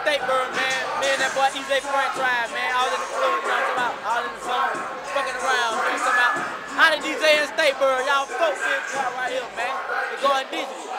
Statesboro, man. Me and that boy EJ Franchise, man. All in the club, you know what I'm talking about? All in the zone, fucking around, you know what I'm talking about? How the DJ in Statesboro, y'all folks in right here, man. They going digital.